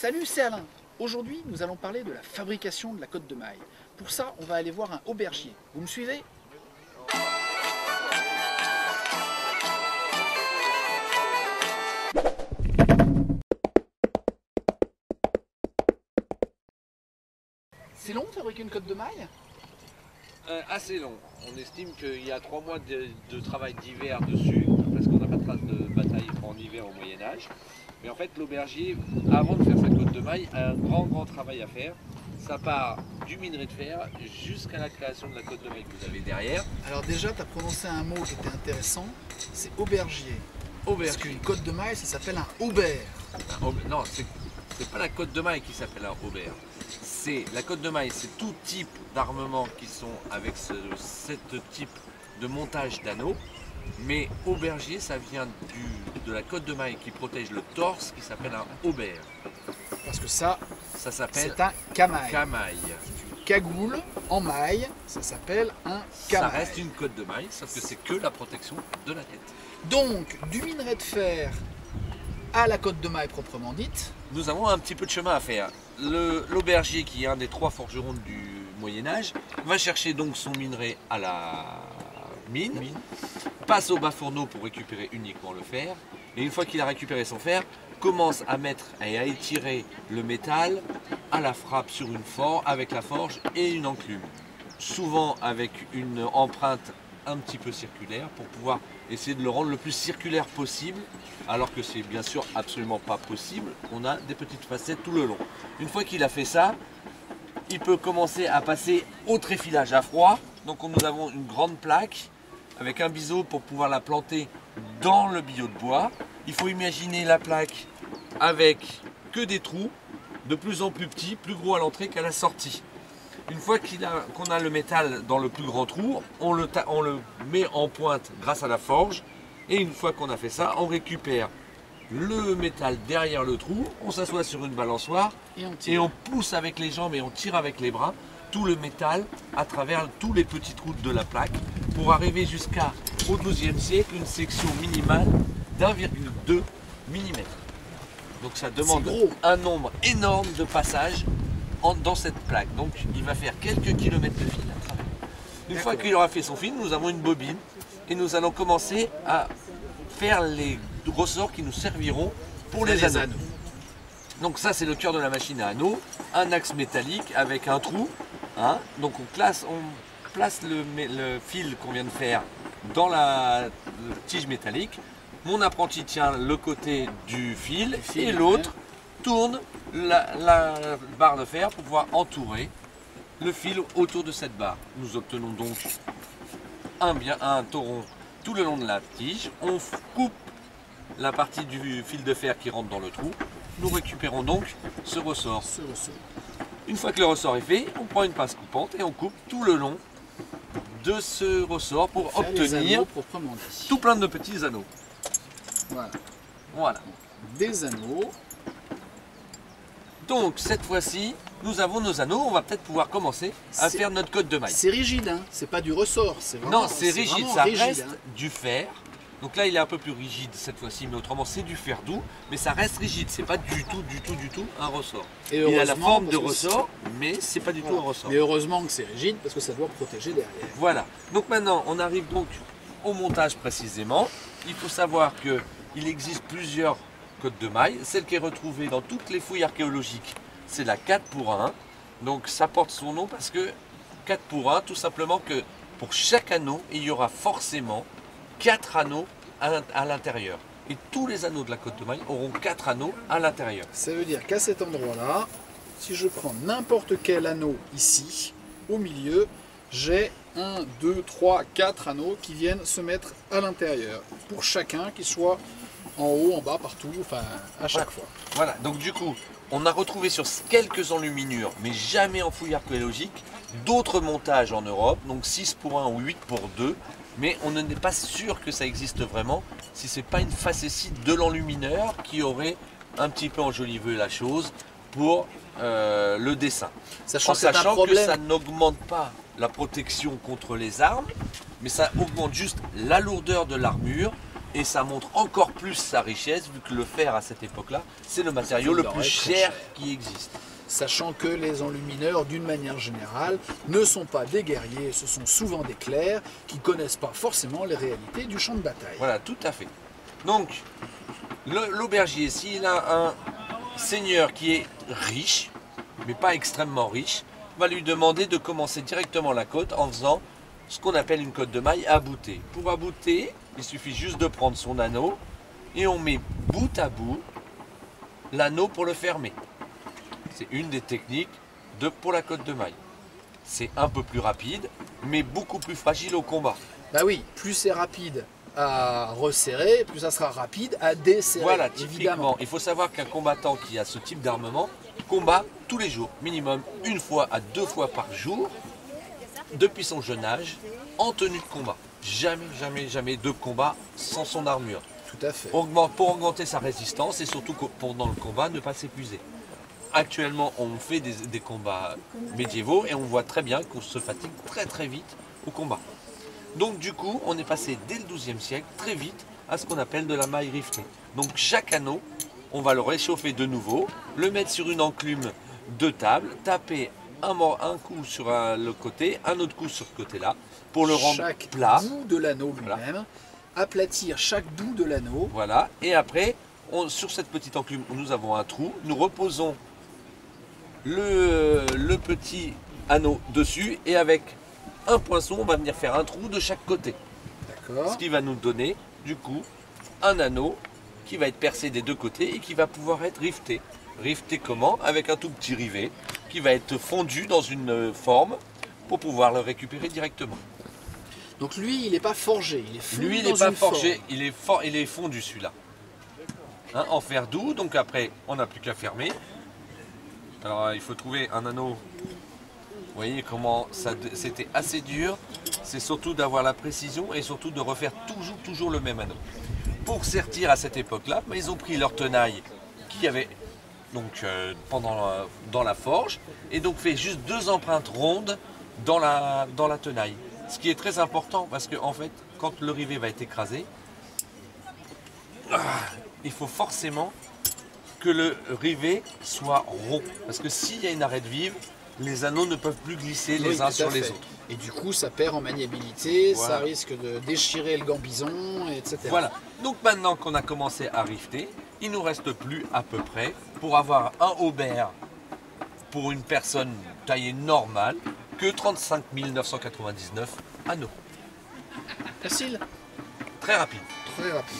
Salut, c'est Alain. Aujourd'hui, nous allons parler de la fabrication de la côte de maille. Pour ça, on va aller voir un aubergier. Vous me suivez? C'est long de fabriquer une côte de maille? Euh, assez long. On estime qu'il y a trois mois de, de travail d'hiver dessus, parce qu'on n'a pas de trace de bataille en hiver au Moyen Âge. Mais en fait, l'aubergier, avant de faire sa côte de maille, a un grand, grand travail à faire. Ça part du minerai de fer jusqu'à la création de la côte de maille que vous avez derrière. Alors déjà, tu as prononcé un mot qui était intéressant, c'est aubergier. Parce Aubergier. qu'une côte de maille, ça s'appelle un aubert. Un aube- Non, c'est pas la côte de maille qui s'appelle un aubert. C'est la côte de maille, c'est tout type d'armement qui sont avec ce, cette type de montage d'anneaux. Mais aubergier, ça vient du, de la côte de maille qui protège le torse, qui s'appelle un aubert. Parce que ça, Ça s'appelle c'est un camail. camaille. Cagoule en maille, ça s'appelle un Ça camail. reste une côte de maille, sauf que c'est que la protection de la tête. Donc, du minerai de fer à la côte de maille proprement dite, Nous avons un petit peu de chemin à faire. Le- L'aubergier, qui est un des trois forgerons du Moyen Âge, va chercher donc son minerai à la mine, passe au bas fourneau pour récupérer uniquement le fer, et une fois qu'il a récupéré son fer, commence à mettre et à étirer le métal à la frappe sur une forge, avec la forge et une enclume. Souvent avec une empreinte un petit peu circulaire pour pouvoir essayer de le rendre le plus circulaire possible, alors que c'est bien sûr absolument pas possible. On a des petites facettes tout le long. Une fois qu'il a fait ça, il peut commencer à passer au tréfilage à froid. Donc nous avons une grande plaque avec un biseau pour pouvoir la planter dans le billot de bois. Il faut imaginer la plaque avec que des trous, de plus en plus petits, plus gros à l'entrée qu'à la sortie. Une fois a- qu'on a, le métal dans le plus grand trou, on le, ta- on le met en pointe grâce à la forge. Et une fois qu'on a fait ça, on récupère le métal derrière le trou, on s'assoit sur une balançoire et on tire. et on pousse avec les jambes et on tire avec les bras tout le métal à travers tous les petits trous de la plaque pour arriver jusqu'à au XIIe siècle une section minimale d'1,2 mm. Donc ça demande gros. un nombre énorme de passages en- dans cette plaque. Donc il va faire quelques kilomètres de fil à travers. Une fois qu'il aura fait son fil, nous avons une bobine et nous allons commencer à faire les ressorts qui nous serviront pour les, anneaux. Donc ça c'est le cœur de la machine à anneaux, un axe métallique avec un trou. hein. Donc on, classe, on place le, fil qu'on vient de faire dans la tige métallique. Mon apprenti tient le côté du fil fil, et l'autre tourne la, la barre de fer pour pouvoir entourer le fil autour de cette barre. Nous obtenons donc un, bien, un tauron tout le long de la tige. On coupe la partie du fil de fer qui rentre dans le trou. Nous récupérons donc ce ressort. Ce ressort. Une fois que le ressort est fait, on prend une pince coupante et on coupe tout le long de ce ressort pour Faire obtenir tout plein de petits anneaux. Voilà. Voilà. Des anneaux. Donc cette fois-ci, nous avons nos anneaux. On va peut-être pouvoir commencer à faire notre code de maille. C'est rigide, hein C'est pas du ressort. C'est vraiment. Non, c'est rigide, ça rigide, reste hein. du fer. Donc là, il est un peu plus rigide cette fois-ci, mais autrement, c'est du fer doux, mais ça reste rigide. C'est pas du tout, du tout, du tout un ressort. Et Il a la forme de ressort, mais c'est pas du tout un ressort. Mais heureusement que c'est rigide parce que ça doit protéger derrière. Voilà. Donc maintenant, on arrive donc au montage précisément. Il faut savoir que il existe plusieurs côtes de maille. Celle qui est retrouvée dans toutes les fouilles archéologiques, c'est la 4 pour 1. Donc ça porte son nom parce que 4 pour 1, tout simplement que pour chaque anneau, il y aura forcément 4 anneaux à l'int- à l'intérieur. Et tous les anneaux de la côte de maille auront 4 anneaux à l'intérieur. Ça veut dire qu'à cet endroit-là, si je prends n'importe quel anneau ici, au milieu, j'ai 1, 2, 3, 4 anneaux qui viennent se mettre à l'intérieur. Pour chacun, qu'il soit en haut, en bas, partout, enfin à chaque fois. Voilà, donc du coup, on a retrouvé sur quelques enluminures, mais jamais en fouille archéologique, d'autres montages en Europe, donc 6 pour 1 ou 8 pour 2, mais on n'est pas sûr que ça existe vraiment si c'est pas une facétie de l'enlumineur qui aurait un petit peu enjolivé la chose pour euh, le dessin. Sachant En que sachant que ça n'augmente pas la protection contre les armes, mais ça augmente juste la lourdeur de l'armure Et ça montre encore plus sa richesse, vu que le fer à cette époque-là, c'est le matériau le plus cher qui existe. Sachant que les enlumineurs, d'une manière générale, ne sont pas des guerriers, ce sont souvent des clercs qui connaissent pas forcément les réalités du champ de bataille. Voilà, tout à fait. Donc, l'aubergier, s'il a un seigneur qui est riche, mais pas extrêmement riche, va lui demander de commencer directement la côte en faisant ce qu'on appelle une côte de maille abouter. Pour abouter, il suffit juste de prendre son anneau et on met bout à bout l'anneau pour le fermer. C'est une des techniques de, pour la côte de maille. C'est un peu plus rapide, mais beaucoup plus fragile au combat. Bah oui, plus c'est rapide à resserrer, plus ça sera rapide à desserrer. Voilà, évidemment. typiquement, il faut savoir qu'un combattant qui a ce type d'armement combat tous les jours, minimum une fois à deux fois par jour, depuis son jeune âge, en tenue de combat. Jamais, jamais, jamais de combat sans son armure. Tout à fait. Pour augmenter sa résistance et surtout pendant le combat, ne pas s'épuiser. Actuellement, on fait des, des combats médiévaux et on voit très bien qu'on se fatigue très très vite au combat. Donc du coup, on est passé dès le XIIe siècle très vite à ce qu'on appelle de la maille rivetée. Donc chaque anneau, on va le réchauffer de nouveau, le mettre sur une enclume de table, taper un, un coup sur un- le côté, un autre coup sur ce côté-là, pour le rendre chaque plat. bout de l'anneau lui-même, aplatir chaque bout de l'anneau. Voilà, et après, on- sur cette petite enclume, nous avons un trou. Nous reposons le, le petit anneau dessus et avec un poinçon, on va venir faire un trou de chaque côté. D'accord Ce qui va nous donner, du coup, un anneau qui va être percé des deux côtés et qui va pouvoir être rifté. Rifté comment? Avec un tout petit rivet qui va être fondu dans une forme pour pouvoir le récupérer directement. Donc lui, il n'est pas forgé, il est fondu Lui, il n'est pas forgé, forme. il est, for- il est fondu celui-là. Hein, en fer doux, donc après, on n'a plus qu'à fermer. Alors, euh, il faut trouver un anneau. Vous voyez comment c'était assez dur. C'est surtout d'avoir la précision et surtout de refaire toujours, toujours le même anneau. Pour sertir à cette époque-là, bah, ils ont pris leur tenaille qui avait donc euh, la- dans la forge et donc fait juste deux empreintes rondes dans la, dans la tenaille. Ce qui est très important parce que en fait, quand le rivet va être écrasé, ah, il faut forcément que le rivet soit rond. Parce que s'il y a une arête vive, les anneaux ne peuvent plus glisser les Oui, uns sur les fait. autres. Et du coup, ça perd en maniabilité, ça risque de déchirer le gambison, etc. Voilà. Donc maintenant qu'on a commencé à rifter, il nous reste plus à peu près pour avoir un aubert pour une personne taillée normale que 35 999 anneaux. Facile, Très rapide. très rapide.